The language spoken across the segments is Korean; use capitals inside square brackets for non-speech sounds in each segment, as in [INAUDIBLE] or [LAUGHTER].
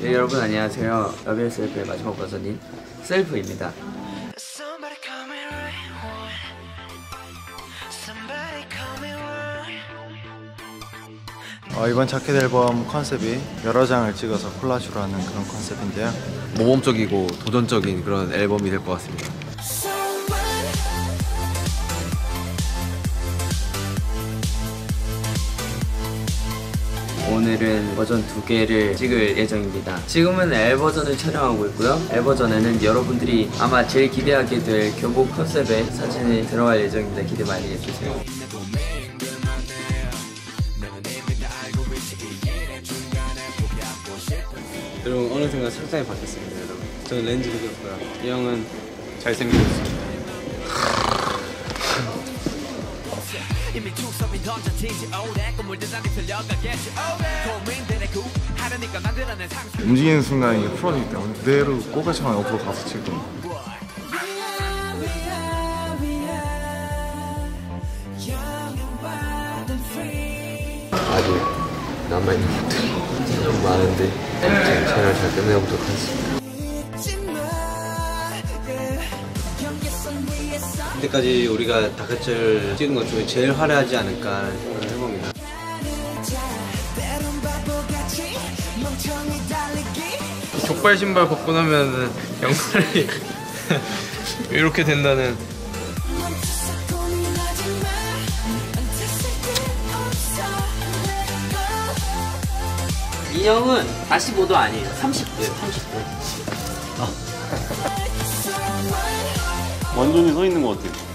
네, 여러분 안녕하세요. 러비의 셀프의 마지막 버전인 셀프입니다. 어, 이번 자켓 앨범 컨셉이 여러 장을 찍어서 콜라주로 하는 그런 컨셉인데요. 모범적이고 도전적인 그런 앨범이 될 것 같습니다. 오늘은 버전 두 개를 찍을 예정입니다. 지금은 L 버전을 촬영하고 있고요. L 버전에는 여러분들이 아마 제일 기대하게 될 교복 컨셉의 사진이 들어갈 예정입니다. 기대 많이 해주세요. 여러분 어느 순간 색상이 바뀌었습니다 여러분 저는 렌즈를 꼈고요 이 형은 잘생겨졌습니다 움직이는 순간 이게 풀어지기 때문에 그대로 꼬가창 옆으로 가서 지금. 아직 남아있는 것들이 좀 많은데 제 채널 잘 끝내보도록 하겠습니다. 이때까지 우리가 다크철 찍은 것 중에 제일 화려하지 않을까 생각을 해봅니다 족발 신발 벗고 나면은 양말이 [LAUGHS] 이렇게 된다는 인형은 45도 아니에요. 30도예요. 30도. 완전히 서 있는 것 같아요.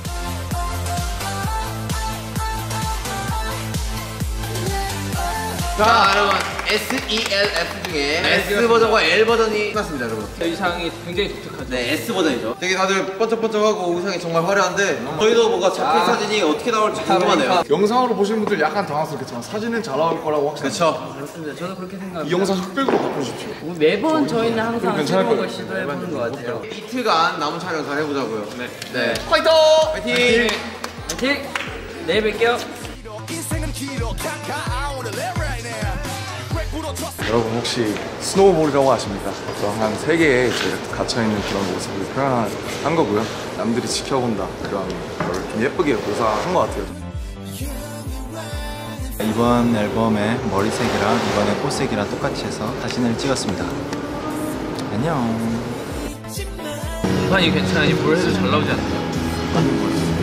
자 여러분 S E L F 중에 S 버전과 L 버전이 끝났습니다 여러분. 의상이 굉장히 독특하죠. 네 S 버전이죠. 되게 다들 번쩍번쩍하고 의상이 정말 화려한데 저희도 뭔가 자켓 사진이 어떻게 나올지 궁금하네요. 영상으로 보시는 분들 약간 당황스럽겠지만 사진은 잘 나올 거라고 확신합니다. 그렇죠. 그렇습니다. 저도 그렇게 이 생각합니다. 영상 흑백으로 바꿔주십시오. 매번 저희는 항상 새로운. 걸 시도해보는 것 같아요. 이틀간 남은 촬영 잘 해보자고요. 네. 네. 화이팅! 파이팅! 화이팅! 내일 뵐게요. 여러분 혹시 snowball이라고 아십니까? 한 세계에 갇혀있는 그런 모습을 표현한 거고요. 남들이 지켜본다 그런 걸 좀 예쁘게 묘사한 것 같아요. 이번 앨범의 머리색이랑 이번에 꽃색이랑 똑같이 해서 사진을 찍었습니다. 안녕. 판이 괜찮으니 뭘 해도 잘 나오지 않나요?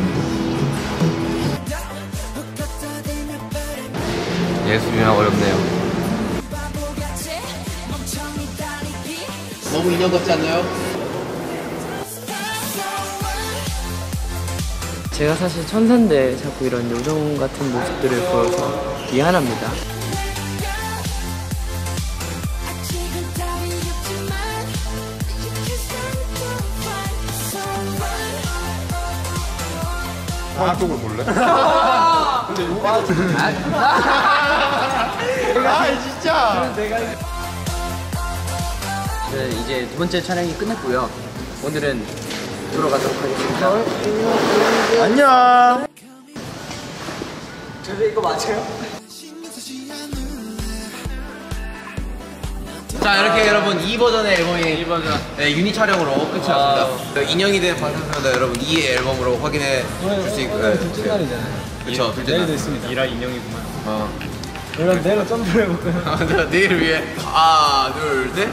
예술이랑 어렵네요. 너무 인형 같지 않나요? 제가 사실 천사인데 자꾸 이런 요정 같은 모습들을 보여서 미안합니다. 한쪽을 볼래? [LAUGHS] 네, 이제 두 번째 촬영이 끝났고요. 오늘은 돌아가도록 하겠습니다. 안녕. 자 이렇게 여러분 이 버전의 앨범이 이 버전 네, 유닛 촬영으로 끝이 났습니다. 그 인형이 된 방탄소년단 여러분 이 앨범으로 확인해 줄 수 있고 네, 둘째 날이잖아요. 그렇죠 둘째 날. 있습니다. 이라 인형이구만. 어. 그럼 [LAUGHS] 내일 점프를 해볼까요? 내일을 위해 하나 둘 셋.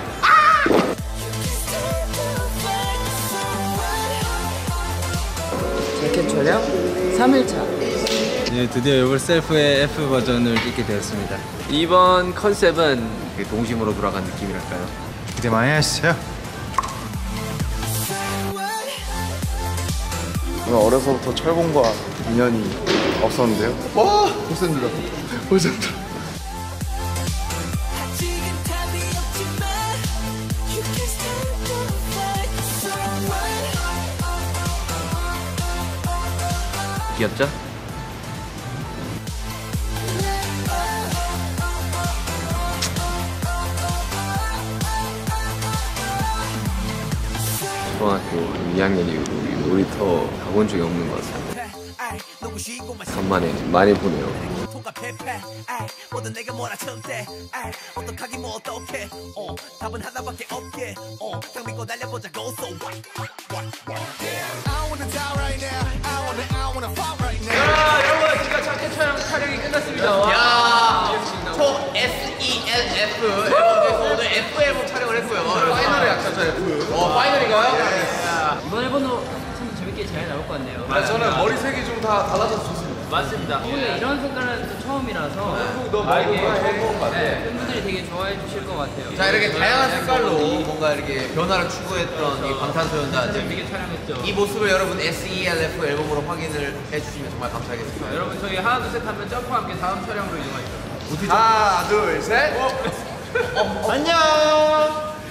촬영 3일차. 네, 드디어 요걸 셀프의 F 버전을 찍게 되었습니다 이번 컨셉은 그 동심으로 돌아간 느낌이랄까요? 기대 많이. 저는 어려서부터 철봉과 인연이 없었는데요. 와! 벌써입니다. 벌써입니다. 귀엽죠? 초등학교 2학년 이후로 놀이터 가본 적이 없는 것 같아요. 간만에 많이 보네요. 패패 아이, 모든 내가 몰아칠 때 아이, 어떡 게 잘 나올 것 같네요. 아, 저는 머리색이 좀 다 달라져서 좋습니다. 맞습니다. 근데 이런 색깔은 또 처음이라서 너 말고 처음 봤 네, 팬분들이 되게 좋아해 주실 것 같아요. 자, 이렇게 다양한 색깔로 뭔가 이렇게 변화를 추구했던 이 방탄소년단 재밌게 촬영했죠. 이 모습을 여러분 S E L F 앨범으로 확인을 해주시면 정말 감사하겠습니다. 여러분 저희 하나 둘 셋 하면 점프와 함께 다음 촬영으로 이동하죠. 하나, 둘, 셋. [LAUGHS] 안녕.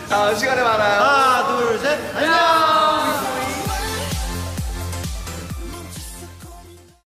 다음 시간에 만나요. 하나 둘 셋 안녕